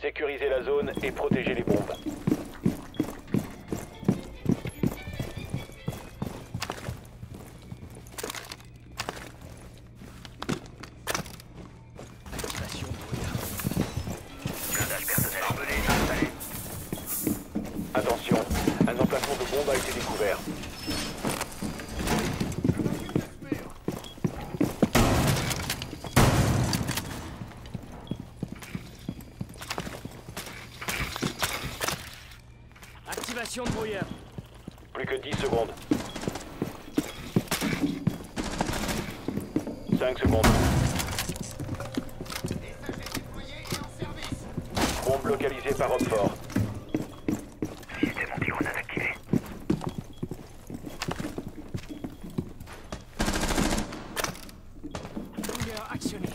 Sécurisez la zone et protégez les bombes. De brouillard. Plus que 10 secondes. 5 secondes. Bombe localisée par homme fort. Système anti-grenade activé. Brouillard actionné.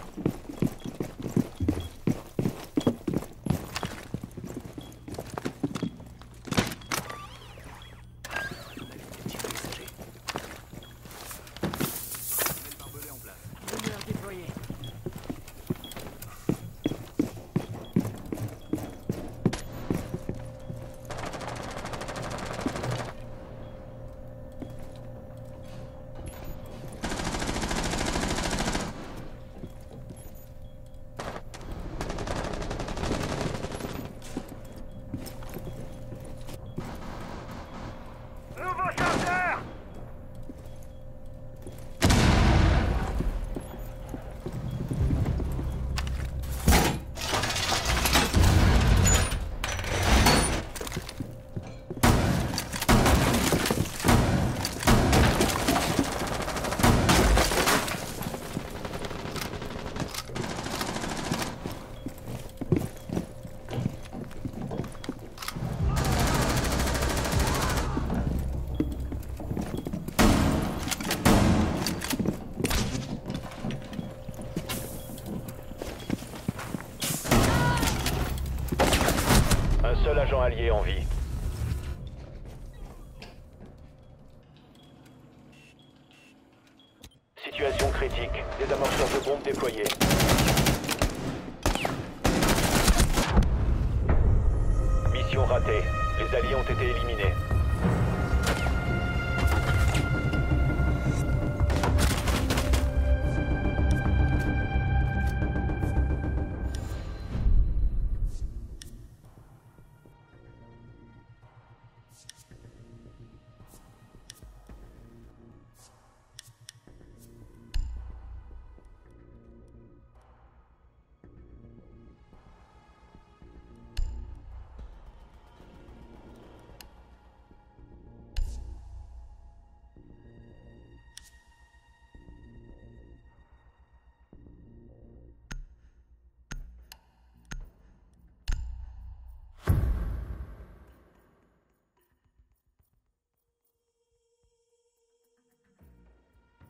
Des amorceurs de bombes déployés. Mission ratée. Les alliés ont été éliminés.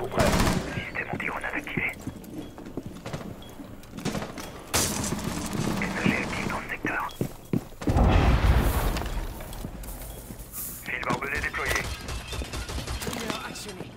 Tenez-vous prêts. Anti-grenade activé. SAG actif dans ce secteur. Fil barbelé déployé. Brouillard actionné.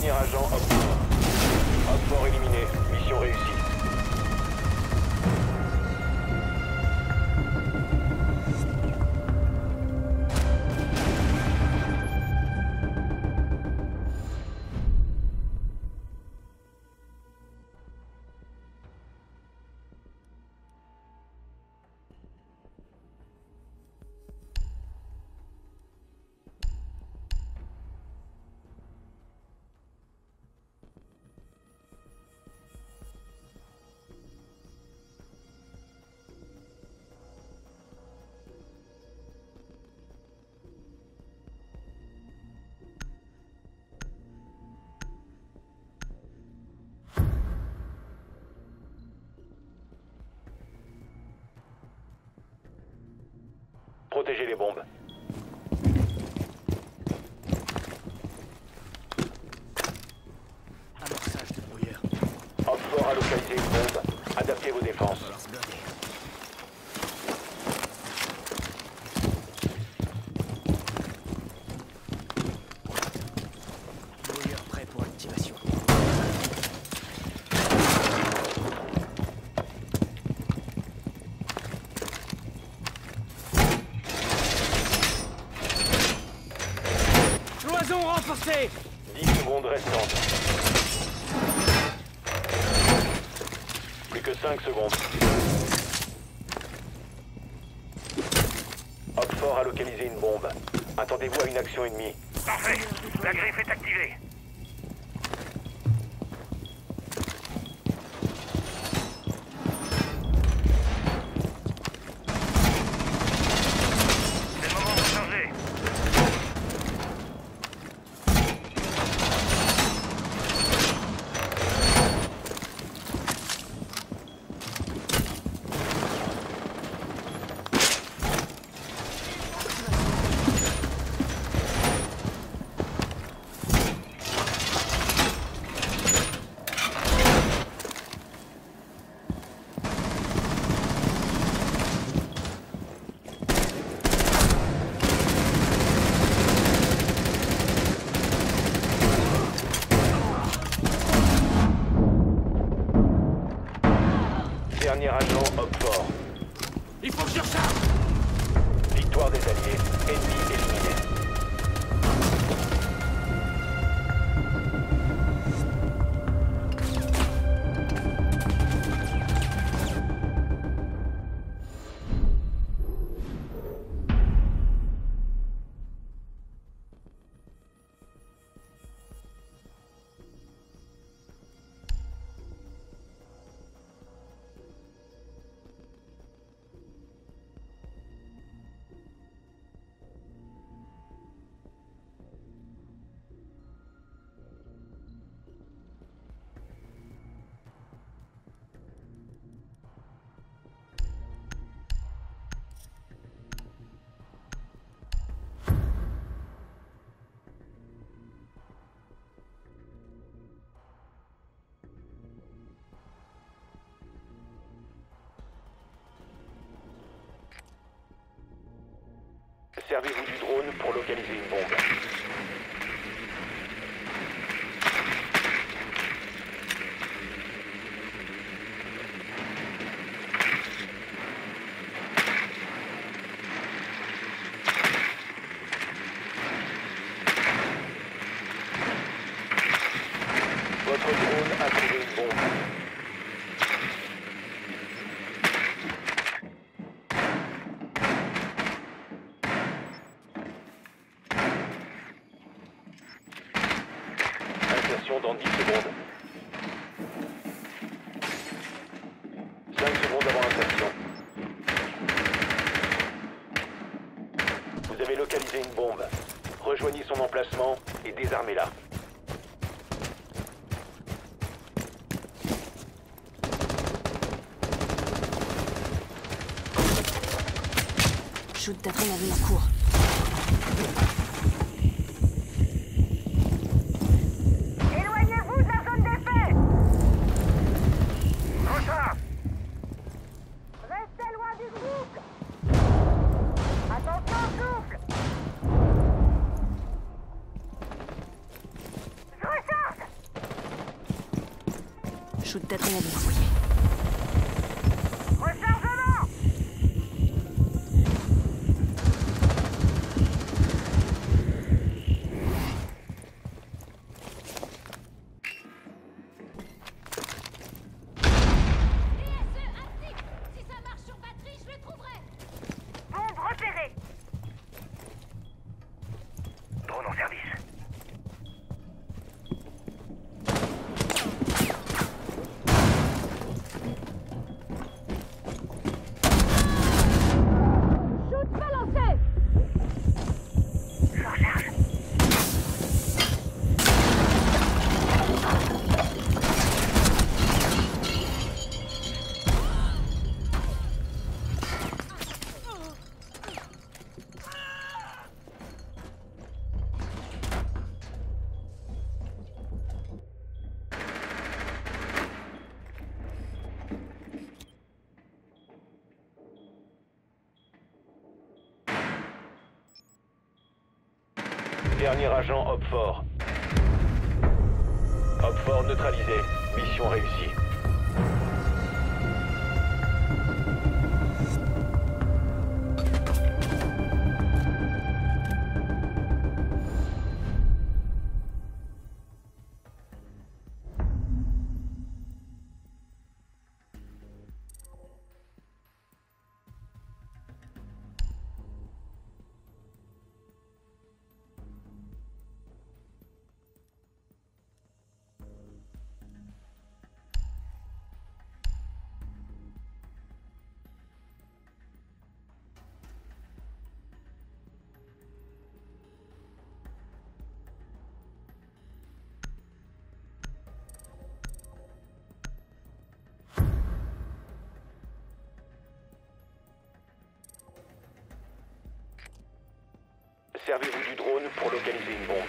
Dernier agent Protégez les bombes. Amorçage de brouilleur. Op 4 a localisé une bombe. Adaptez vos défenses. Cloison renforcée 10 secondes restantes. Plus que 5 secondes. 4 a localisé une bombe. Attendez-vous à une action ennemie. Parfait. La griffe est activée. Servez-vous du drone pour localiser une bombe. Votre drone a trouvé une bombe. Dans 10 secondes. 5 secondes avant insertion. Vous avez localisé une bombe. Rejoignez son emplacement et désarmez-la. Shoot d'après la vie Dernier agent Hopfort. Hopfort neutralisé. Mission réussie. Servez-vous du drone pour localiser une bombe.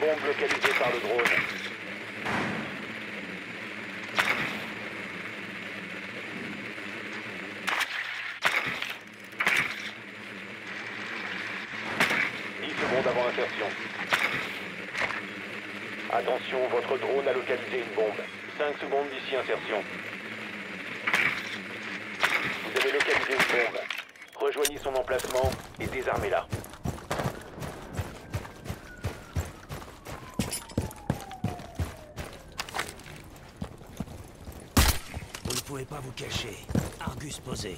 Bombe localisée par le drone. Dix secondes avant insertion. Attention, votre drone a localisé une bombe. 5 secondes d'ici insertion. Vous avez localisé une bombe. Rejoignez son emplacement et désarmez-la. Vous ne pouvez pas vous cacher. Argus posé.